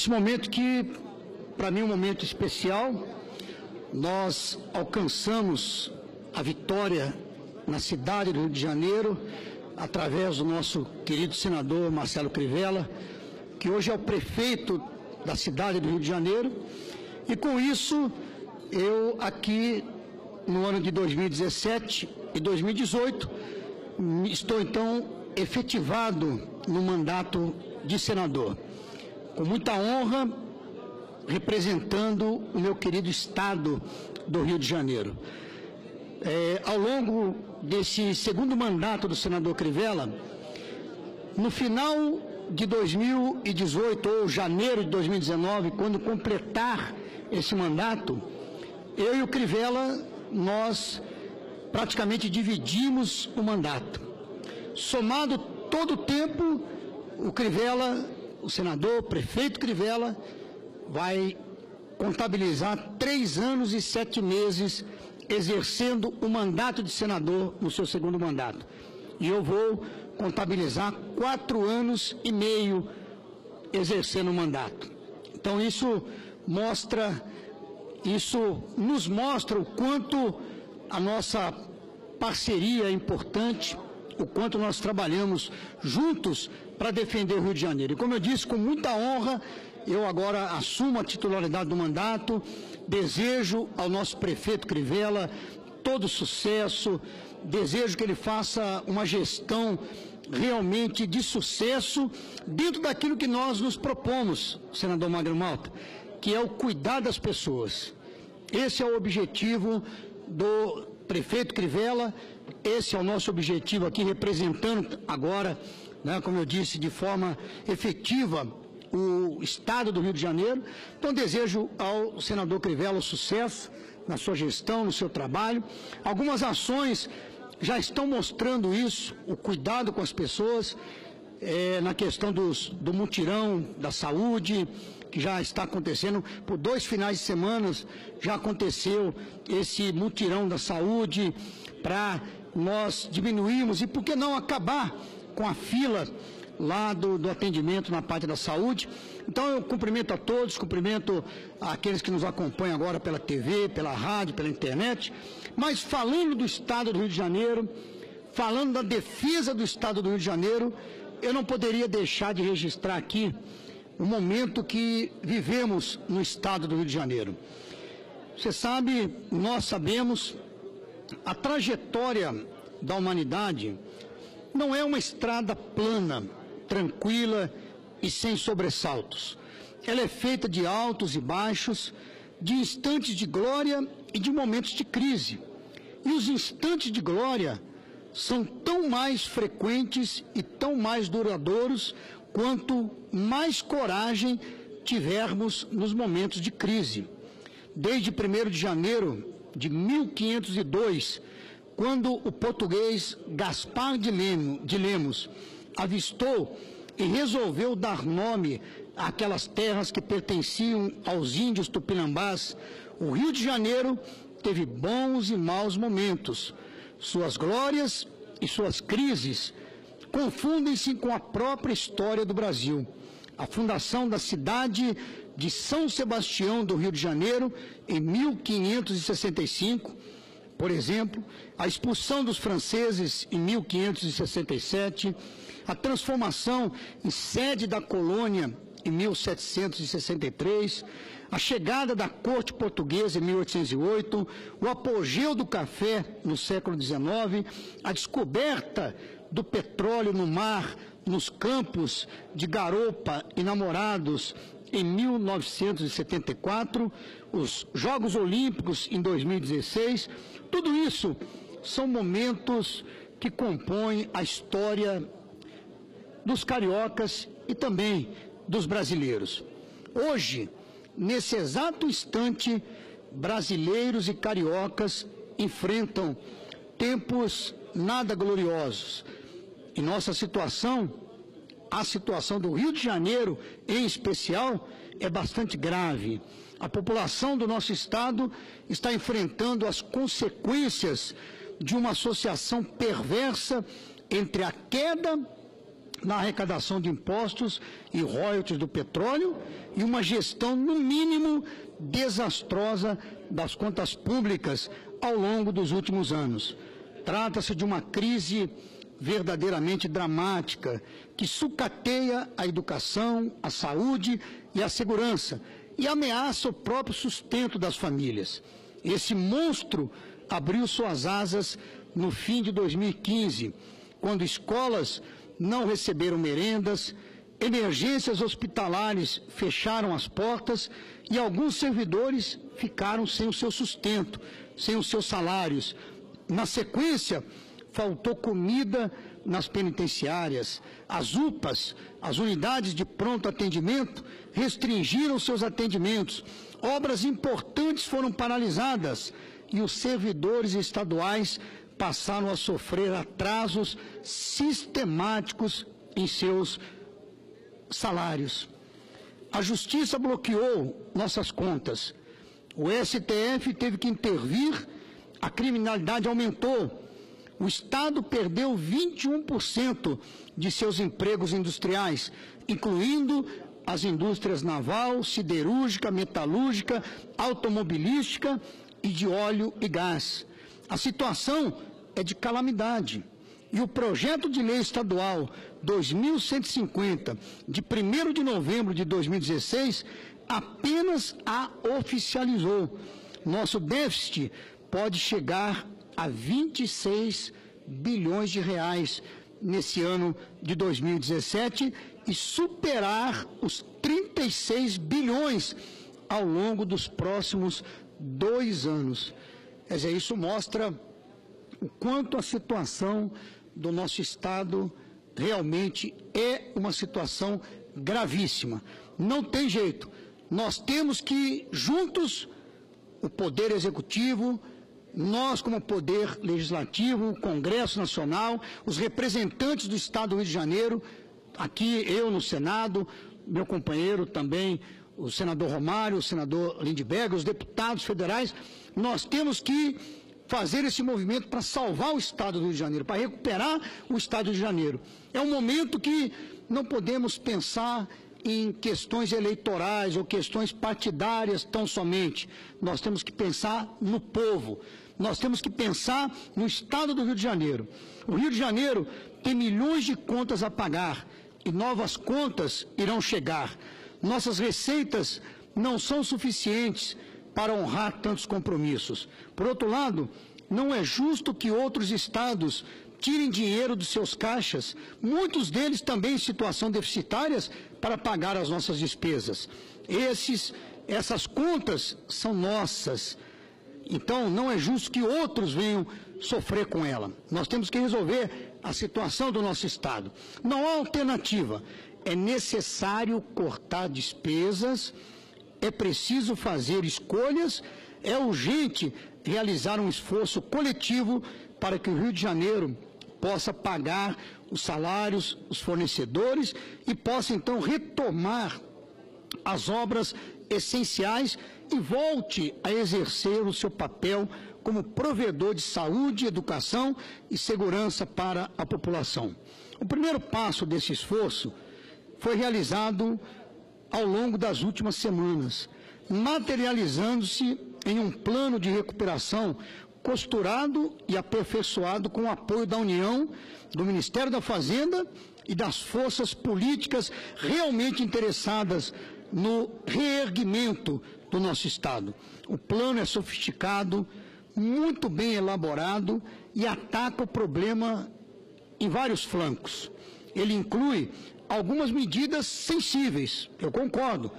Esse momento que, para mim, é um momento especial, nós alcançamos a vitória na cidade do Rio de Janeiro, através do nosso querido senador Marcelo Crivella, que hoje é o prefeito da cidade do Rio de Janeiro, e com isso eu aqui no ano de 2017 e 2018 estou então efetivado no mandato de senador com muita honra, representando o meu querido Estado do Rio de Janeiro. É, ao longo desse segundo mandato do senador Crivella, no final de 2018 ou janeiro de 2019, quando completar esse mandato, eu e o Crivella, nós praticamente dividimos o mandato. Somado todo o tempo, o Crivella o senador, o prefeito Crivella, vai contabilizar três anos e sete meses exercendo o mandato de senador no seu segundo mandato. E eu vou contabilizar quatro anos e meio exercendo o mandato. Então isso mostra, isso nos mostra o quanto a nossa parceria é importante, o quanto nós trabalhamos juntos para defender o Rio de Janeiro. E como eu disse, com muita honra, eu agora assumo a titularidade do mandato, desejo ao nosso prefeito Crivella todo sucesso, desejo que ele faça uma gestão realmente de sucesso dentro daquilo que nós nos propomos, senador Magno Malta, que é o cuidar das pessoas. Esse é o objetivo do prefeito Crivella, esse é o nosso objetivo aqui, representando agora né, como eu disse, de forma efetiva o Estado do Rio de Janeiro. Então, desejo ao senador Crivella sucesso na sua gestão, no seu trabalho. Algumas ações já estão mostrando isso, o cuidado com as pessoas, é, na questão dos, do mutirão da saúde, que já está acontecendo por dois finais de semana, já aconteceu esse mutirão da saúde para nós diminuirmos e por que não acabar com a fila lá do, do, atendimento na parte da saúde. Então eu cumprimento a todos, cumprimento aqueles que nos acompanham agora pela TV, pela rádio, pela internet. Mas falando do Estado do Rio de Janeiro, falando da defesa do Estado do Rio de Janeiro, eu não poderia deixar de registrar aqui o momento que vivemos no Estado do Rio de Janeiro. Você sabe, nós sabemos, a trajetória da humanidade não é uma estrada plana, tranquila e sem sobressaltos. Ela é feita de altos e baixos, de instantes de glória e de momentos de crise. E os instantes de glória são tão mais frequentes e tão mais duradouros quanto mais coragem tivermos nos momentos de crise. Desde 1 de janeiro de 1502, quando o português Gaspar de Lemos avistou e resolveu dar nome àquelas terras que pertenciam aos índios tupinambás, o Rio de Janeiro teve bons e maus momentos. Suas glórias e suas crises confundem-se com a própria história do Brasil. A fundação da cidade de São Sebastião do Rio de Janeiro, em 1565, por exemplo, a expulsão dos franceses em 1567, a transformação em sede da colônia em 1763, a chegada da corte portuguesa em 1808, o apogeu do café no século XIX, a descoberta do petróleo no mar, nos campos de garopa e namorados em 1974, os Jogos Olímpicos em 2016, tudo isso são momentos que compõem a história dos cariocas e também dos brasileiros. Hoje, nesse exato instante, brasileiros e cariocas enfrentam tempos nada gloriosos. E nossa situação, a situação do Rio de Janeiro em especial, é bastante grave a população do nosso estado está enfrentando as consequências de uma associação perversa entre a queda na arrecadação de impostos e royalties do petróleo e uma gestão, no mínimo, desastrosa das contas públicas ao longo dos últimos anos. Trata-se de uma crise verdadeiramente dramática que sucateia a educação, a saúde e a segurança e ameaça o próprio sustento das famílias. Esse monstro abriu suas asas no fim de 2015, quando escolas não receberam merendas, emergências hospitalares fecharam as portas e alguns servidores ficaram sem o seu sustento, sem os seus salários. Na sequência, faltou comida nas penitenciárias. As UPAs, as unidades de pronto atendimento, restringiram seus atendimentos. Obras importantes foram paralisadas e os servidores estaduais passaram a sofrer atrasos sistemáticos em seus salários. A justiça bloqueou nossas contas. O STF teve que intervir, a criminalidade aumentou. O Estado perdeu 21% de seus empregos industriais, incluindo as indústrias naval, siderúrgica, metalúrgica, automobilística e de óleo e gás. A situação é de calamidade. E o projeto de lei estadual 2150, de 1 de novembro de 2016, apenas a oficializou. Nosso déficit pode chegar a 26 bilhões de reais nesse ano de 2017 e superar os 36 bilhões ao longo dos próximos dois anos. Quer isso mostra o quanto a situação do nosso Estado realmente é uma situação gravíssima. Não tem jeito. Nós temos que, juntos, o Poder Executivo, nós, como Poder Legislativo, o Congresso Nacional, os representantes do Estado do Rio de Janeiro, aqui eu no Senado, meu companheiro também, o senador Romário, o senador Lindbergh, os deputados federais, nós temos que fazer esse movimento para salvar o Estado do Rio de Janeiro, para recuperar o Estado do Rio de Janeiro. É um momento que não podemos pensar em questões eleitorais ou questões partidárias tão somente. Nós temos que pensar no povo. Nós temos que pensar no Estado do Rio de Janeiro. O Rio de Janeiro tem milhões de contas a pagar e novas contas irão chegar. Nossas receitas não são suficientes para honrar tantos compromissos. Por outro lado, não é justo que outros estados tirem dinheiro dos seus caixas, muitos deles também em situação deficitárias, para pagar as nossas despesas. Esses, essas contas são nossas. Então, não é justo que outros venham sofrer com ela. Nós temos que resolver a situação do nosso Estado. Não há alternativa. É necessário cortar despesas é preciso fazer escolhas, é urgente realizar um esforço coletivo para que o Rio de Janeiro possa pagar os salários, os fornecedores e possa então retomar as obras essenciais e volte a exercer o seu papel como provedor de saúde, educação e segurança para a população. O primeiro passo desse esforço foi realizado ao longo das últimas semanas, materializando-se em um plano de recuperação costurado e aperfeiçoado com o apoio da União, do Ministério da Fazenda e das forças políticas realmente interessadas no reerguimento do nosso Estado. O plano é sofisticado, muito bem elaborado e ataca o problema em vários flancos. Ele inclui algumas medidas sensíveis, eu concordo,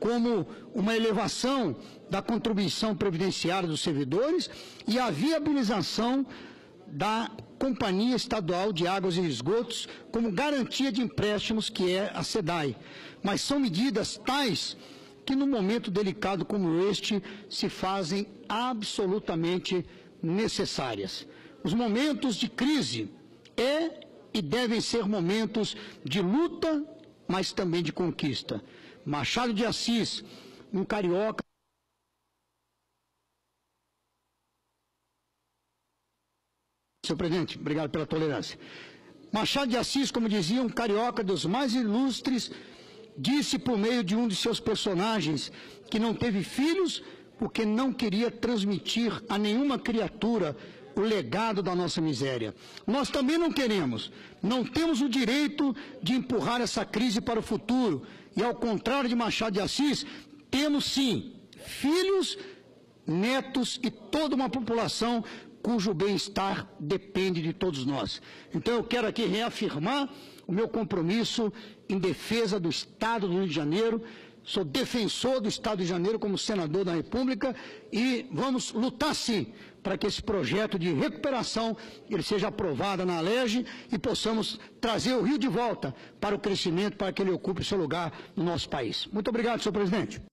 como uma elevação da contribuição previdenciária dos servidores e a viabilização da Companhia Estadual de Águas e Esgotos como garantia de empréstimos, que é a SEDAI. Mas são medidas tais que, num momento delicado como este, se fazem absolutamente necessárias. Os momentos de crise é e devem ser momentos de luta, mas também de conquista. Machado de Assis, um carioca. Senhor presidente, obrigado pela tolerância. Machado de Assis, como dizia um carioca dos mais ilustres, disse por meio de um de seus personagens que não teve filhos porque não queria transmitir a nenhuma criatura o legado da nossa miséria. Nós também não queremos, não temos o direito de empurrar essa crise para o futuro. E ao contrário de Machado de Assis, temos sim filhos, netos e toda uma população cujo bem-estar depende de todos nós. Então eu quero aqui reafirmar o meu compromisso em defesa do Estado do Rio de Janeiro. Sou defensor do Estado de Janeiro como senador da República e vamos lutar sim para que esse projeto de recuperação ele seja aprovado na LEGE e possamos trazer o Rio de volta para o crescimento, para que ele ocupe seu lugar no nosso país. Muito obrigado, senhor presidente.